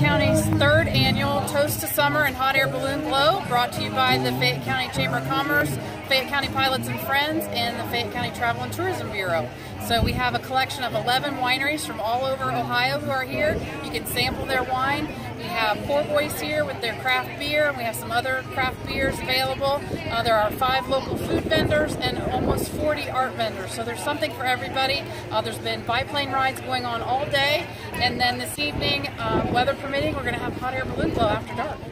County's third annual Toast to Summer and Hot Air Balloon Glow, brought to you by the Fayette County Chamber of Commerce, Fayette County Pilots and Friends, and the Fayette County Travel and Tourism Bureau. So we have a collection of 11 wineries from all over Ohio who are here. You can sample their wine. Have Poor Boys here with their craft beer, and we have some other craft beers available. Uh, there are five local food vendors and almost 40 art vendors. So there's something for everybody. Uh, there's been biplane rides going on all day, and then this evening, uh, weather permitting, we're going to have hot air balloon glow after dark.